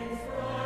and from